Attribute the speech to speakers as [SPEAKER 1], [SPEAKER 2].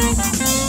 [SPEAKER 1] Música